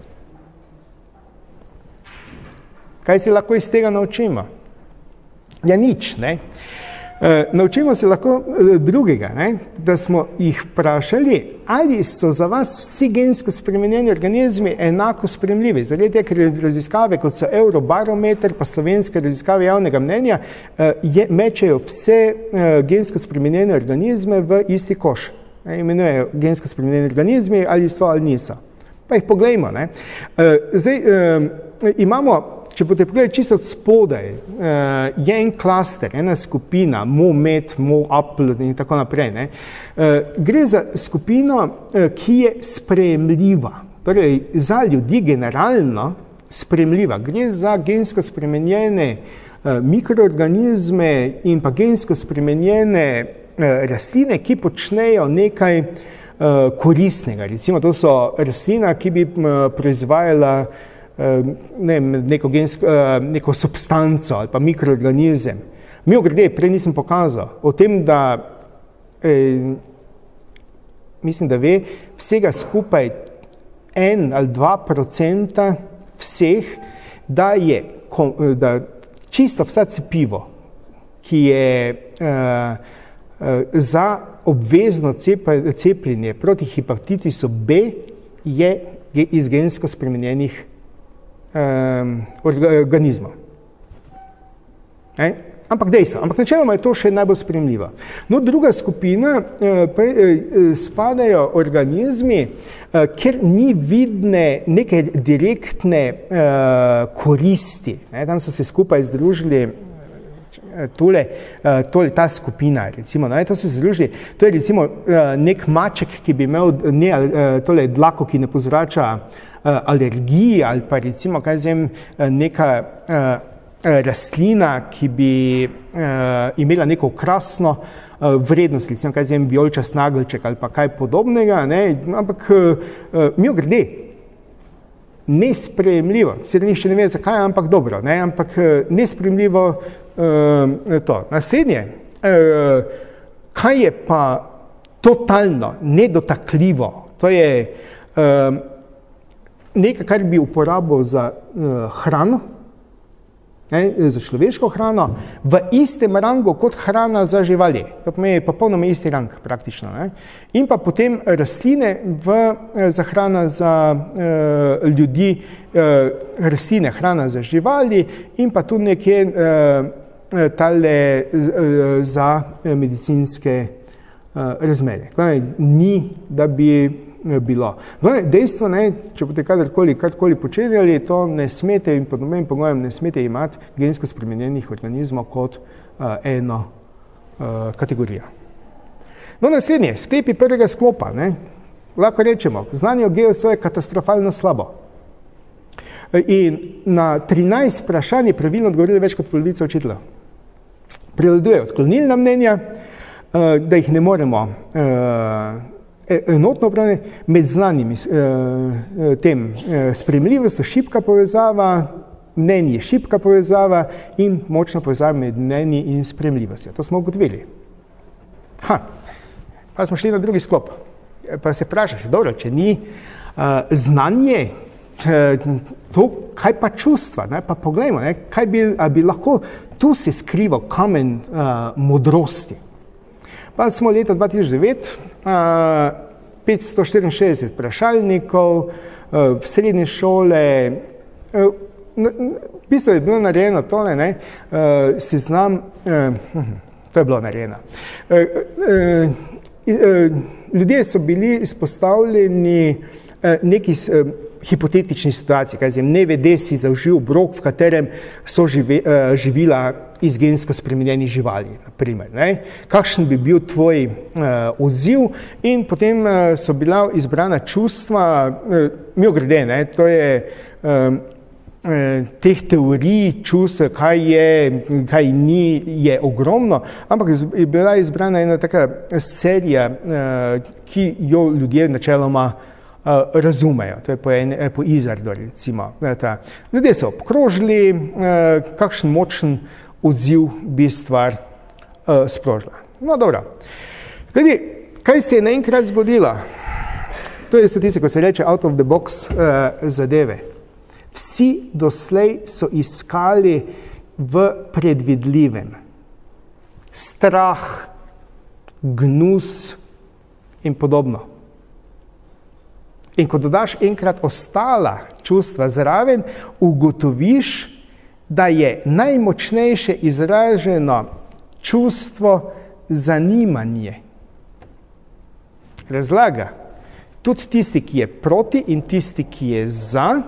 Kaj se lahko iz tega naučimo? Ja, nič, ne? Eh, naučimo se lahko eh, drugega, ne? da smo jih vprašali, ali so za vas vsi gensko spremenjeni organizmi enako spremljivi. Zaradi tega, ker raziskave, kot so Eurobarometer, pa slovenske raziskave javnega mnenja, eh, je, mečejo vse gensko spremenjene organizme v isti koš. Ne? Imenujejo gensko spremenjeni organizmi, ali so ali niso. Pa jih poglejmo. Ne? Zdaj, imamo če boste pogledali čisto od spodaj, uh, je en klaster, ena skupina, Momet, Mo, Apple in tako naprej. Ne? Gre za skupino, ki je sprejemljiva, torej za ljudi generalno sprejemljiva. Gre za gensko spremenjene mikroorganizme in pa gensko spremenjene rastline, ki počnejo nekaj koristnega. Recimo, to so rastlina, ki bi uh, proizvajala Eh, ne, neko, gensko, eh, neko substanco ali pa mikroorganizem. Mi ogrede, prej nisem pokazal o tem, da eh, mislim, da ve vsega skupaj en ali dva procenta vseh, da je da čisto vsa cepivo, ki je uh, za obvezno cepljenje proti hepatitisu B je iz gensko spremenjenih um, organizmov. E? Ampak dejstvo, ampak načeloma je to še najbolj spremljivo. No, druga skupina eh, pa, eh, spadajo organizmi, eh, ker ni vidne neke direktne eh, koristi. Ne? Tam so se skupaj združili tole, eh, tole, ta skupina, recimo, no, to so združili, to je recimo eh, nek maček, ki bi imel ne, eh, tole dlako, ki ne povzroča alergiji ali pa recimo, kaj zem, neka rastlina, ki bi imela neko krasno vrednost, recimo, kaj zem, vijolčast nagelček ali pa kaj podobnega, ne, ampak mi grede, nesprejemljivo, se nišče ne ve zakaj, ampak dobro, ne, ampak nesprejemljivo to. Naslednje, uh, kaj je pa totalno nedotakljivo, to je uh, nekaj, kar bi uporabil za uh, hrano, ne, za človeško hrano, v istem rangu kot hrana za živali. To pomeni popolnoma isti rang praktično. Ne. In pa potem rastline v, za hrana za uh, ljudi, uh, rastline hrana za živali in pa tu nekje uh, Eh, tale eh, za eh, medicinske razmere. Ni, da bi bilo. Dejstvo, ne, če boste kadarkoli, karkoli počeli, to ne smete in pod nobenim pogojem ne smete imati gensko spremenjenih organizmov kot eno kategorijo. No, naslednje, sklepi prvega sklopa. Ne, lahko rečemo, znanje o geosu je katastrofalno slabo. In na 13 vprašanj je pravilno odgovorili več kot polovica učiteljev prevladuje odklonilna mnenja, eh, da jih ne moremo eh, e, enotno obravnati med znanimi eh, tem spremljivost, šipka povezava, mnenje šipka povezava in močna povezava med mnenji in spremljivostjo. To smo ugotovili. Ha, pa smo šli na drugi sklop. Pa se vprašaš, dobro, če ni uh, znanje, to, kaj pa čustva, ne? pa poglejmo, ne? kaj bi, bi lahko tu se skriva kamen uh, modrosti. Pa smo leta 2009, uh, 564 vprašalnikov, uh, srednje šole, uh, v bistvu je bilo narejeno tole, ne, uh, seznam, uh, to je bilo narejeno. Uh, uh, uh, ljudje so bili izpostavljeni uh, neki uh, hipotetični situaciji, kaj zem, ne vede si zaužil obrok, v katerem so žive, uh, živila iz gensko spremenjenih živali, naprimer, ne? kakšen bi bil tvoj uh, odziv in potem uh, so bila izbrana čustva, uh, mi ogrede, ne? to je um, teh teorij, čustev, kaj je, kaj ni, je ogromno, ampak je bila izbrana ena taka serija, ki jo ljudje načeloma uh, razumejo. To je po, en, eh, po Izardu, recimo. Ta. Ljudje so obkrožili, kakšen močen odziv bi stvar sprožila. No, dobro. Gledi, kaj se je naenkrat zgodilo? To je statistika, ko se reče out of the box uh, zadeve. Vsi doslej so iskali v predvidljivem strah, gnus in podobno. In ko dodaš enkrat ostala čustva zraven, ugotoviš, da je najmočnejše izraženo čustvo zanimanje. Razlaga, tudi tisti, ki je proti in tisti, ki je za,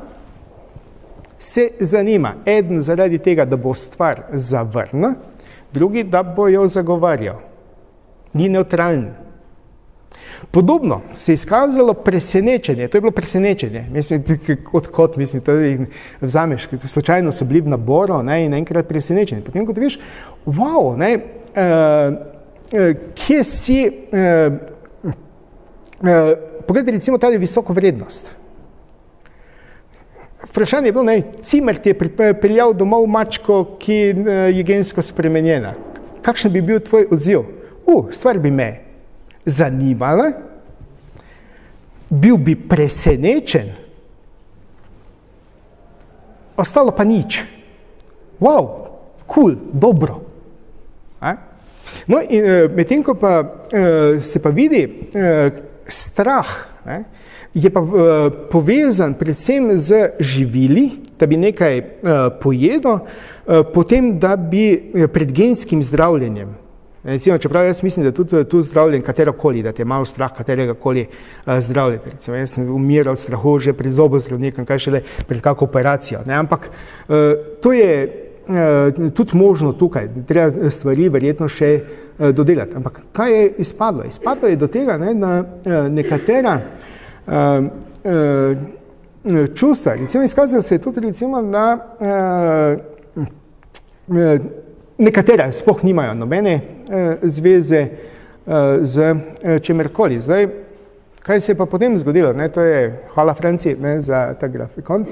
se zanima. Eden zaradi tega, da bo stvar zavrnil, drugi, da bo jo zagovarjal. Ni neutralen. Podobno se je izkazalo presenečenje, to je bilo presenečenje, mislim, kot kot, mislim, to je vzameš, slučajno so bili v naboru ne, in enkrat presenečenje. Potem, kot veš, wow, ne, uh, uh, kje si, uh, uh, pogledaj recimo tali visoko vrednost. Vprašanje je bilo, ne, cimer ti je pripeljal domov mačko, ki je gensko spremenjena. Kakšen bi bil tvoj odziv? Uh, stvar bi me zanimala, bil bi presenečen, ostalo pa nič. Wow, kul, cool, dobro. A? No, in medtem ko pa se pa vidi strah, ne, je pa povezan predvsem z živili, da bi nekaj pojedel, potem da bi pred genskim zdravljenjem. Recimo, čeprav jaz mislim, da tudi tu zdravljen katerokoli, da te je malo strah katerega koli uh, zdravljati. Recimo, jaz sem umiral strahu že pred zobozdravnikom, kaj šele pred kako operacijo. Ne? Ampak uh, to je uh, tudi možno tukaj, treba stvari verjetno še dodelati. Ampak kaj je izpadlo? Izpadlo je do tega, ne, da nekatera čustva, recimo izkazalo se je tudi recimo, da nekatere sploh nimajo nobene eh, zveze eh, z eh, čemerkoli. Zdaj, kaj se je pa potem zgodilo? Ne? To je hvala Franciji ne, za ta grafikon.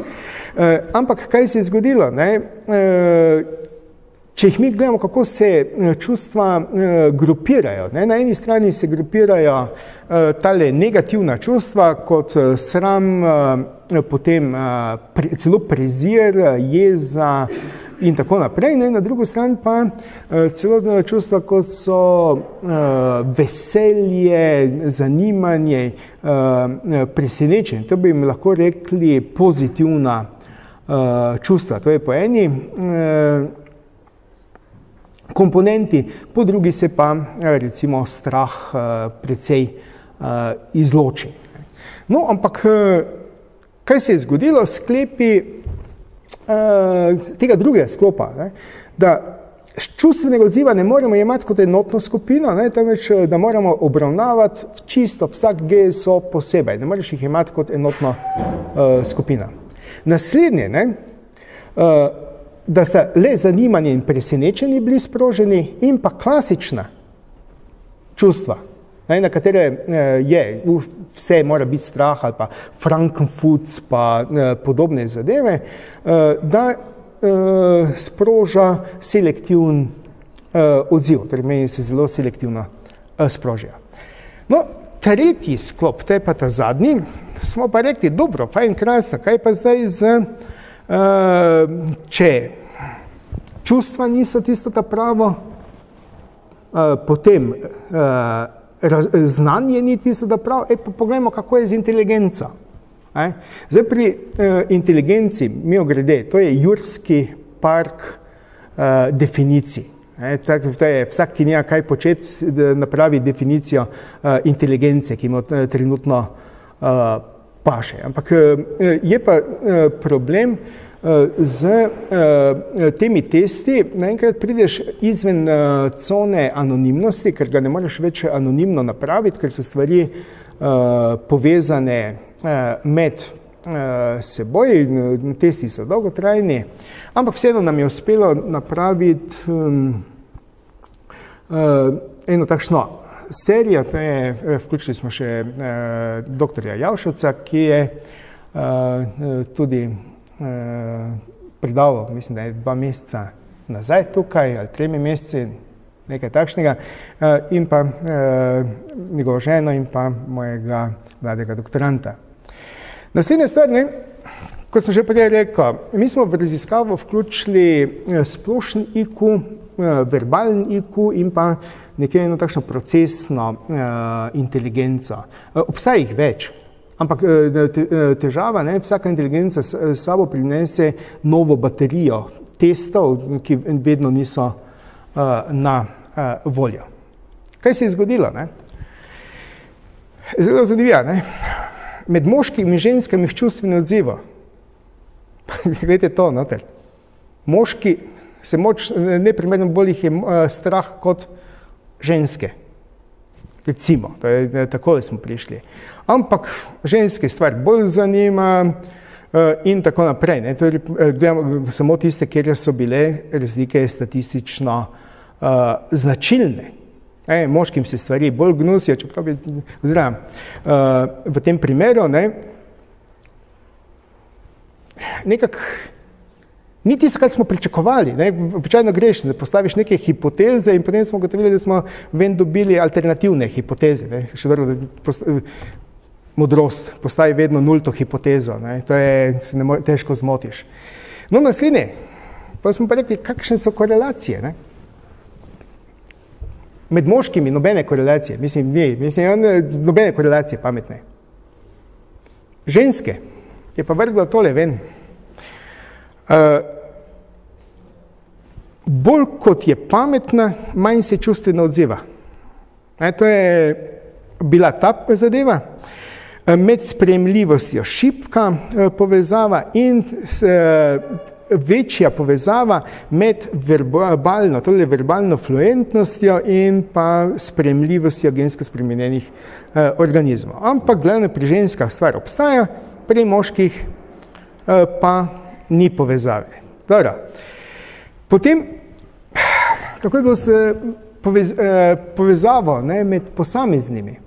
Eh, ampak kaj se je zgodilo? Ne? Eh, če jih mi gledamo, kako se čustva eh, grupirajo. Ne? Na eni strani se grupirajo eh, tale negativna čustva kot sram, eh, potem eh, pre, celo prezir, jeza, in tako naprej. Ne? Na drugo stran pa uh, celotna čustva, kot so uh, veselje, zanimanje, uh, presenečenje. To bi jim lahko rekli pozitivna uh, čustva. To je po eni uh, komponenti, po drugi se pa recimo strah uh, precej uh, izloči. No, ampak kaj se je zgodilo? Sklepi Eh, tega drugega sklopa, ne, da čustvenega odziva ne moremo imati kot enotno skupino, ne, temveč eh, da moramo obravnavati čisto vsak GSO posebej, ne moreš jih imati kot enotno uh, skupino. Naslednje, ne, uh, da sta le zanimanje in presenečenje bili sproženi in pa klasična čustva, na katere uh, je, vse mora biti strah ali pa frankenfuc pa uh, podobne zadeve, uh, da sproža selektivn odziv, torej meni se zelo selektivno sprožja. No, tretji sklop, to je pa ta zadnji, smo pa rekli, dobro, fajn, krasno, kaj pa zdaj z, če čustva niso tisto ta pravo, potem uh, znanje ni tisto, da prav, e, pa pogledajmo, kako je z inteligenco. E? Zdaj pri e, inteligenci, mi ogrede, to je jurski park e, definicij. E, tak, je vsak, ki nima kaj početi, napravi definicijo e, inteligence, ki ima e, trenutno e, paše. Ampak e, je pa e, problem, z uh, temi testi naenkrat prideš izven uh, cone anonimnosti, ker ga ne moreš več anonimno napraviti, ker so stvari povezane med seboj, testi so dolgotrajni, ampak vseeno nam je uspelo napraviti uh, eno takšno serijo, to je, vključili smo še doktorja Javšovca, ki je tudi Eh, predaval, mislim, da je dva meseca nazaj tukaj ali tremi meseci, nekaj takšnega, eh, in pa eh, njegovo ženo in pa mojega mladega doktoranta. Naslednja stvar, ne, kot sem že prej rekel, mi smo v raziskavo vključili splošen IQ, verbalen IQ in pa nekaj eno takšno procesno inteligenco. Obstaja jih več, Ampak eh, eh, težava, ne, vsaka inteligenca s sabo prinese novo baterijo testov, ki vedno niso uh, na uh, voljo. Kaj se je zgodilo? Ne? Zelo zanimivo. Med moškimi in ženskami v čustveni odzivu. Gledajte to, noter. Moški se moč, neprimerno bolj jih je uh, strah kot ženske. Recimo, to je, tako smo prišli. Ampak ženske stvar bolj zanima uh, in tako naprej. Ne. Torej, eh, gledamo samo tiste, kjer so bile razlike statistično uh, značilne. E, moškim se stvari bolj gnusijo, čeprav bi, oziroma uh, v tem primeru, ne, nekako Ni tisto, kar smo pričakovali. Običajno greš, da postaviš neke hipoteze in potem smo gotovili, da smo ven dobili alternativne hipoteze. Ne? Še dobro, da modrost postavi vedno nulto hipotezo. Ne? To je, ne more, težko zmotiš. No, naslednje, pa smo pa rekli, kakšne so korelacije. Ne? Med moškimi nobene korelacije, mislim, ni, mislim, ja, nobene korelacije pametne. Ženske je pa vrgla tole ven. Uh, bolj kot je pametna, manj se čustveno odziva. E, to je bila ta zadeva. Med spremljivostjo šipka povezava in večja povezava med verbalno, torej verbalno fluentnostjo in pa spremljivostjo gensko spremenjenih eh, organizmov. Ampak glavno pri ženskah stvar obstaja, pri moških eh, pa ni povezave. Dobro. Potem, kako je bilo s povez, eh, povezavo ne, med posameznimi?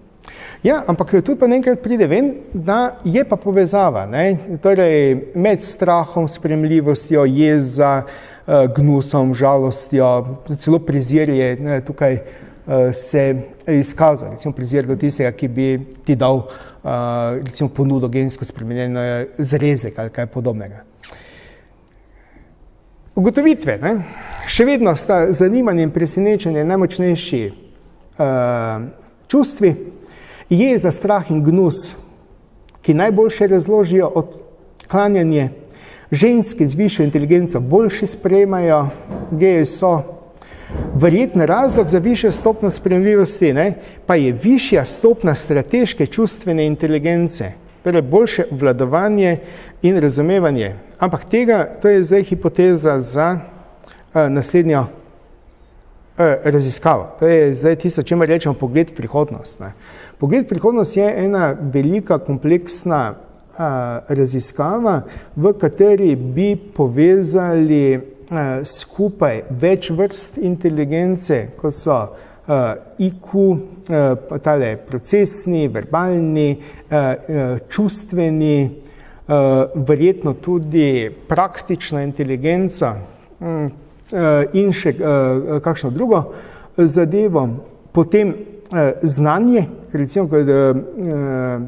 Ja, ampak tu pa nekaj pride ven, da je pa povezava ne? Torej, med strahom, spremljivostjo, jeza, eh, gnusom, žalostjo, celo prezir je ne, tukaj se izkazal, recimo prezir do tistega, ki bi ti dal recimo ponudo gensko spremenjeno zrezek ali kaj podobnega. Ugotovitve, ne? še vedno sta zanimanje in presenečenje najmočnejši uh, čustvi, jeza, strah in gnus, ki najboljše razložijo odklanjanje ženske z višjo inteligenco, boljši sprejemajo GSO. Verjetno razlog za višjo stopno spremljivosti ne, pa je višja stopna strateške čustvene inteligence, torej boljše vladovanje in razumevanje. Ampak tega, to je zdaj hipoteza za uh, naslednjo uh, raziskavo. To je zdaj tisto, čemu rečemo pogled v prihodnost. Ne. Pogled prihodnost je ena velika, kompleksna a, raziskava, v kateri bi povezali a, skupaj več vrst inteligence, kot so a, IQ, a, tale procesni, verbalni, a, čustveni, verjetno tudi praktična inteligenca a, in še kakšno drugo zadevo. Potem Eh, znanje, recimo, eh, eh,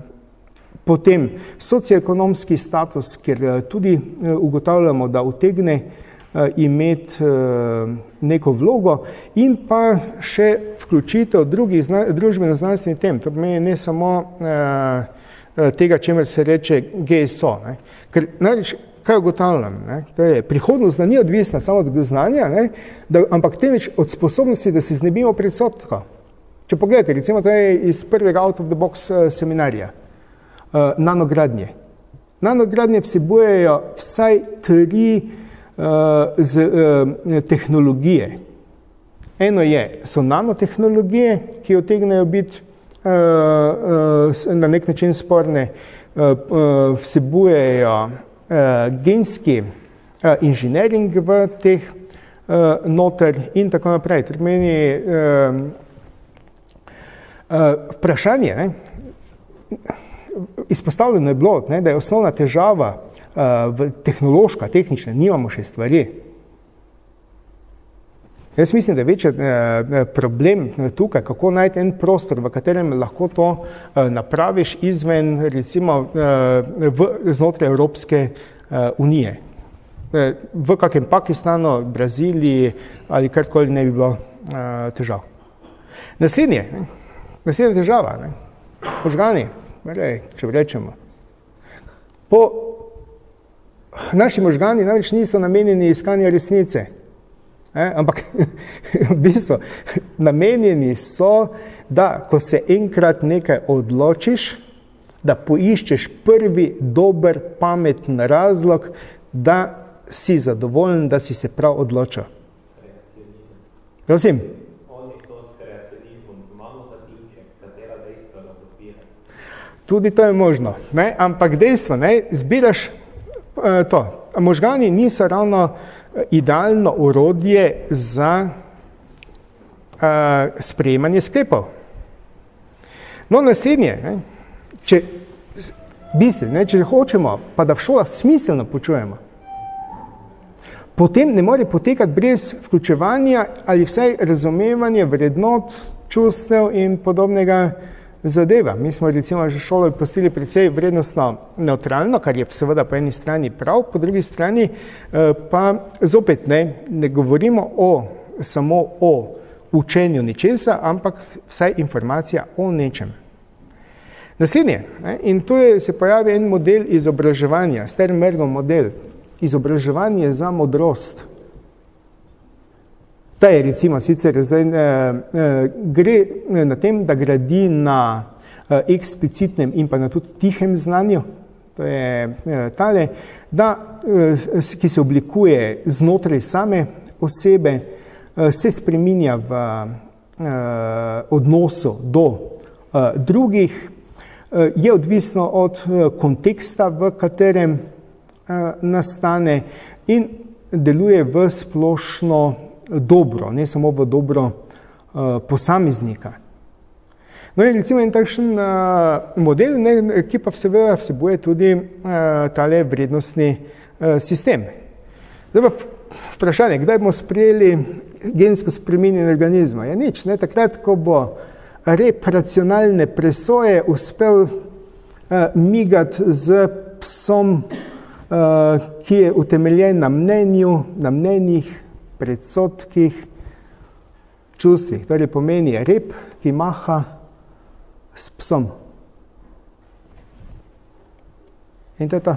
potem socioekonomski status, ker tudi ugotavljamo, da utegne imeti neko vlogo in pa še vključitev drugih družbeno-znanstvenih tem. To pomeni ne samo tega, čemer se reče GSO. Ne. Ker največ, kaj ugotavljam, ne, to je prihodnost, ni odvisna samo od znanja, ne, da, ampak temveč od sposobnosti, da se znebimo predsotka. Če pogledate, recimo to je iz prvega out of the box eh, seminarja, nanogradnje. Nanogradnje vsebujejo vsaj tri uh, z, uh, tehnologije. Eno je, so nanotehnologije, ki otegnejo biti uh, uh, na nek način sporne, uh, uh, vsebujejo uh, genski uh, inženiring v teh uh, noter in tako naprej. To meni, uh, Uh, vprašanje, ne, izpostavljeno je bilo, ne, da je osnovna težava tehnološka, tehnična, nimamo še stvari. Jaz mislim, da je večji uh, problem tukaj, kako najti en prostor, v katerem lahko to uh, napraviš izven, recimo, uh, v, znotraj Evropske unije. V kakem Pakistanu, Braziliji ali karkoli ne bi bilo težav. Naslednje, Naslednja težava, ne? možgani, rej, če rečemo. Po, naši možgani namreč niso namenjeni iskanju resnice, e? ampak v bistvu namenjeni so, da ko se enkrat nekaj odločiš, da poiščeš prvi dober, pameten razlog, da si zadovoljen, da si se prav odločil. Prosim. Tudi to je možno, ne? ampak dejstvo, ne? zbiraš to. Možgani niso ravno eh, idealno urodje za uh, sprejemanje sklepov. No, naslednje, ne? če, bistri, ne? če hočemo, pa da v šolah smiselno počujemo, potem ne more potekati brez vključevanja ali vsaj razumevanja vrednot, čustev in podobnega zadeva. Mi smo recimo že šolo postili precej vrednostno neutralno, kar je seveda po eni strani prav, po drugi strani eh, pa zopet ne, ne govorimo o, samo o učenju ničesa, ampak vsaj informacija o nečem. Naslednje, ne, in tu je, se pojavi en model izobraževanja, Sternbergov model, izobraževanje za modrost. Ta je recimo sicer zdaj, eh, eh, gre na tem, da gradi na eh, eksplicitnem in pa na tudi tihem znanju, to je eh, tale, da, eh, ki se oblikuje znotraj same osebe, eh, se spreminja v eh, odnosu do eh, drugih, eh, je odvisno od eh, konteksta, v katerem eh, nastane in deluje v splošno dobro, ne samo v dobro uh, posameznika. No in recimo en takšen uh, model, ne, ki pa seveda vsebuje tudi uh, tale vrednostni uh, sistem. Zdaj pa vprašanje, kdaj bomo sprejeli gensko spremenjen organizma? Je nič, ne, takrat, ko bo rep racionalne presoje uspel uh, migati z psom, uh, ki je utemeljen na mnenju, na mnenjih, predsotkih, čustvih. Torej pomeni rep, ki maha s psom. In to je to.